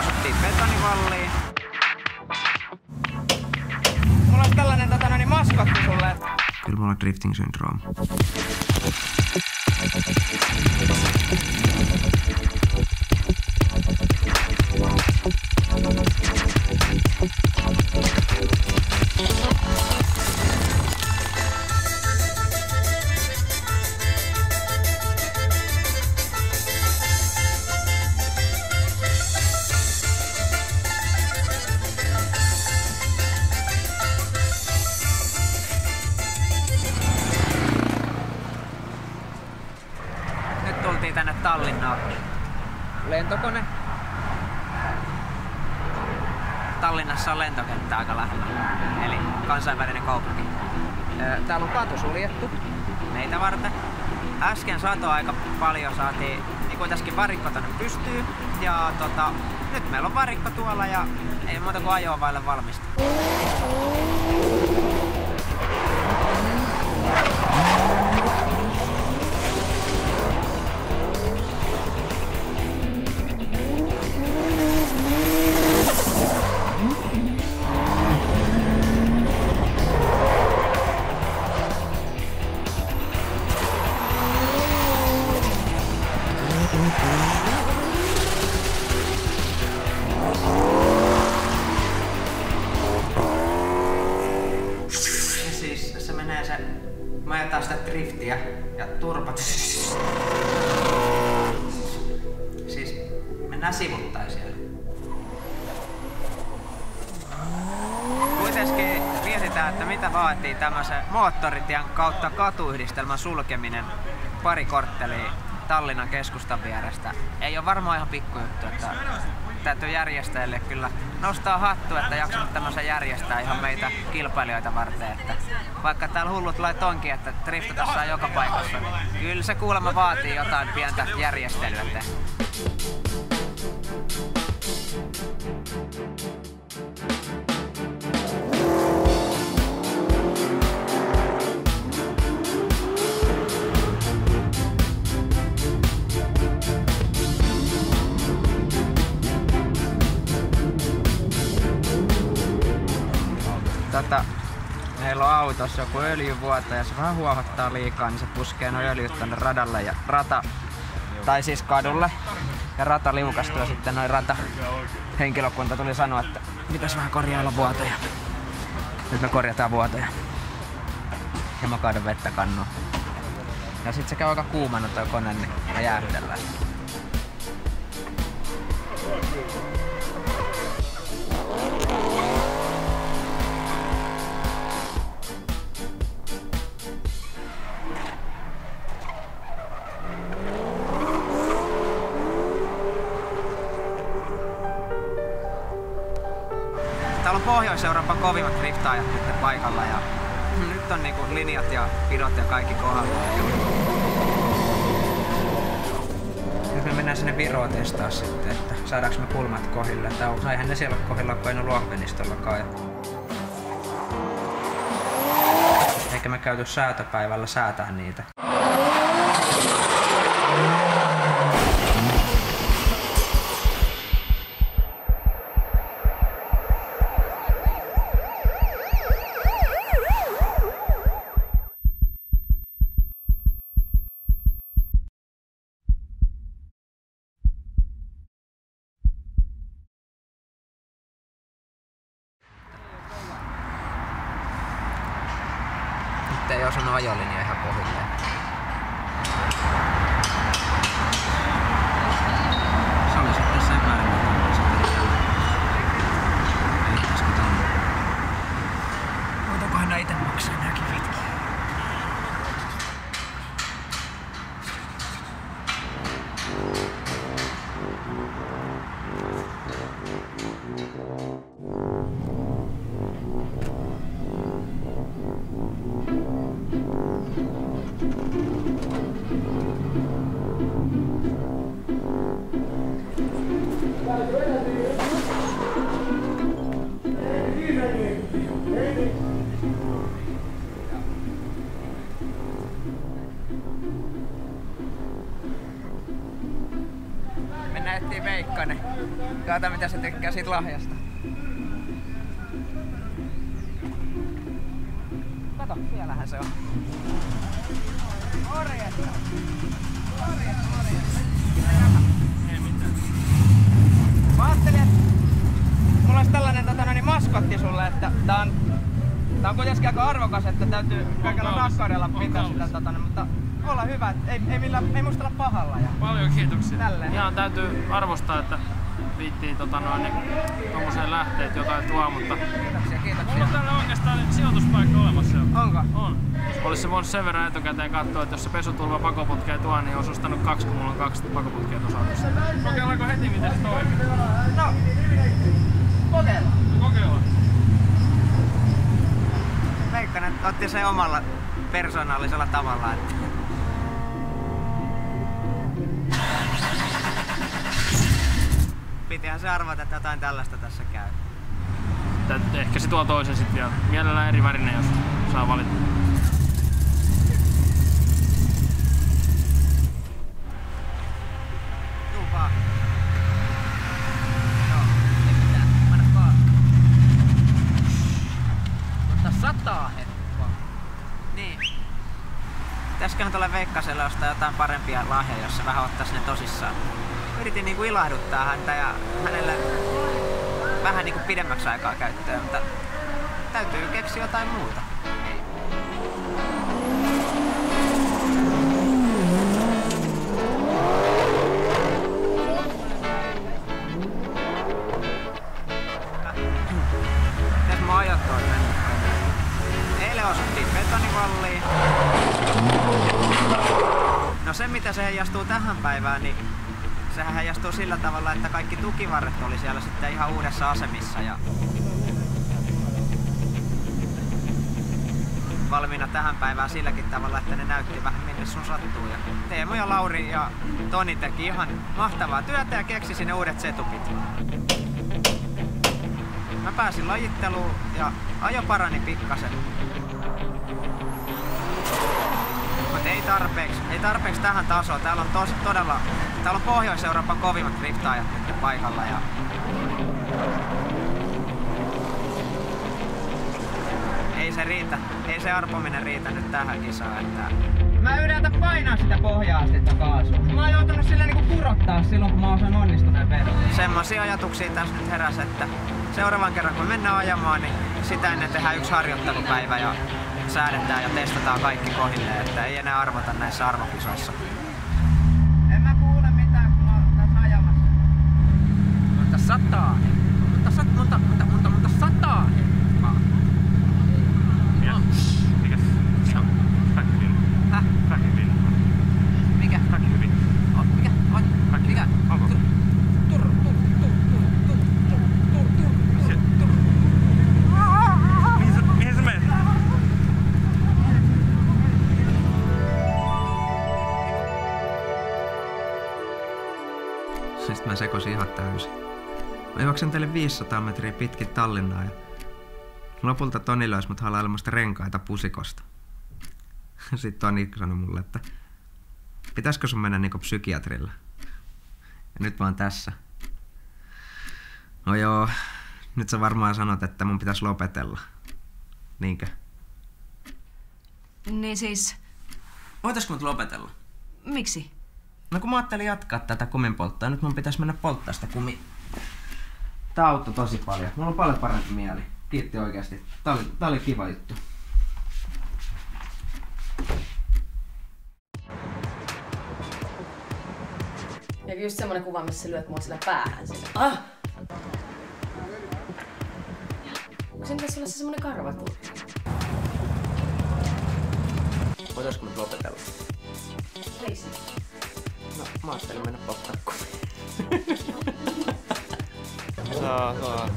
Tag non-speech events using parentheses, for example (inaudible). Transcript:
asuttiin betonivalliin. Mulla on tällainen tota, no niin maskotti sulle. Kyllä mulla on drifting syndroom. Lentokone. Tallinnassa on lentokenttä aika lähellä. Eli kansainvälinen kaupunki. Täällä on katu suljettu meitä varten. Äsken sato aika paljon saatiin niin kuin tässäkin varikko tonne pystyy. Ja tota, nyt meillä on varikko tuolla ja ei muuta kuin ajoa vaille valmista. Ja turpat. Siis mennään sivuttain siellä. Kuitenkin että mitä vaatii tämmöisen moottoritien kautta katuyhdistelmän sulkeminen pari korttelia Tallinnan keskustan vierestä. Ei ole varmaan ihan pikkujuttu, että täytyy järjestäjille kyllä nostaa hattu, että jaksanut tämmöisen järjestää ihan meitä kilpailijoita varten. Että vaikka täällä hullut lait onkin, että driftata joka paikassa, niin kyllä se kuulemma vaatii jotain pientä järjestelyä. Että Tätä autossa joku öljyvuoto ja se vähän huohottaa liikaa, niin se puskee noin öljyt tonne radalle ja rata, tai siis kadulle. Ja rata liukastuu ja sitten noin rata henkilökunta tuli sanoa, että pitäisi vähän korjailla vuotoja. Nyt me korjataan vuotoja. Ja mä kaadan vettä kannuun. Ja sit se käy aika kuumana toi kone, niin me jäähdytellään. Täällä on Pohjois-Euroopan kovimmat driftaajat nyt paikalla ja nyt on niinku linjat ja pidot ja kaikki kohdalla. Nyt me mennään sinne Viroon testaa sitten, että saadaanko me kulmat kohille. On, eihän ne siellä ole kohilla, kun ei. Ja... Eikä me käyty säätöpäivällä säätää niitä. Ei osannut ajolinja ihan kohilleen. Me näettiin Veikkonen. Kaata mitä se tykkää siitä lahjasta. Kato, siellähän se on. Morjesta! Morjesta, morjesta! Mä ajattelin, että mulla olisi tällainen tota, no niin maskotti sulle, että tää on tää on kuitenkin aika arvokas, että täytyy kaikella rakkaudella pitää sitä, tota, mutta olla hyvä, ei, ei, millään, ei muista olla pahalla. Ja... Paljon kiitoksia. Tälleen. Ihan täytyy arvostaa, että viittiin tota noin, niin, tommoseen lähteä, että jotain tuo, mutta Kiitoksia, mulla kiitoksia. on täällä oikeastaan sijoituspaikka olemassa jo. Onko? On. Olisi se voinut sen verran etukäteen katsoa, että jos se pesutulva pakoputkea tuo, niin olisi ostanut kaksi, kun mulla on kaksi pakoputkea tuossa autossa. Kokeillaanko heti, miten se toimii? No, otti sen omalla persoonallisella tavalla. Että... Pitihän se arvata, että jotain tällaista tässä käy. Ehkä se tuo toisen sitten vielä. Mielellään eri värinen, jos saa valita. Tuu vaan. Joo, ei mitään. Anna vaan. Mutta sataa heppua. Niin. Pitäisiköhän tuolle Veikkaselle ostaa jotain parempia lahjoja, jos se vähän ottaisi ne tosissaan. Yritin niinku ilahduttaa häntä ja hänelle vähän niinku pidemmäksi aikaa käyttöön, mutta täytyy keksiä jotain muuta. Sillä tavalla, että kaikki tukivarret oli siellä sitten ihan uudessa asemissa ja valmiina tähän päivään silläkin tavalla, että ne näytti vähän minne sun sattuu. Ja Teemu ja Lauri ja Toni teki ihan mahtavaa työtä ja keksi sinne uudet setupit. Mä pääsin lajitteluun ja ajo parani pikkasen. Mutta ei tarpeeksi, ei tarpeeksi tähän tasoon. Täällä on tos, todella, täällä on Pohjois-Euroopan kovimmat driftaajat nyt paikalla ja ei se riitä, ei se arpominen riitä nyt tähän kisaan. Että... Mä yritän painaa sitä pohja-astetta kaasua. Mä oon joutunut sillä niinku kurottaa silloin, kun mä osaan onnistuneen vedon. Semmoisia ajatuksia tässä nyt heräs, että seuraavan kerran kun mennään ajamaan, niin sitä ennen tehdään yksi harjoittelupäivä ja säädetään ja testataan kaikki kohilleen, että ei enää arvota näissä arvokisoissa. En mä kuule mitään, kun mä oon tässä ajamassa. Mutta sataa. Mutta, sat, mutta, mutta, mutta, mutta sataa. Sekosin ihan täysin. Mä juoksen teille 500 metriä pitkin Tallinnaa ja lopulta Toni löysi mut halailemasta renkaita pusikosta. (laughs) Sitten Toni sanoi mulle, että pitäisikö sun mennä niinku psykiatrille? Ja nyt mä oon tässä. No joo, nyt sä varmaan sanot, että mun pitäisi lopetella. Niinkö? Niin siis, Voitaisko mut lopetella? miksi? No kun mä ajattelin jatkaa tätä kuminpolttoa, nyt mun pitäisi mennä polttaa sitä kumi. Tää auttoi tosi paljon. Mulla on paljon parempi mieli. Kiitti oikeasti. Tää oli, tää oli kiva juttu. Ja just semmonen kuva, missä sä lyöt mua sillä päähän sillä. Ah! Onko sen pitäisi olla se semmonen karvaturi? Voitaisko mut lopetella? Mä ajattelin mennä kumi. Saa, saa.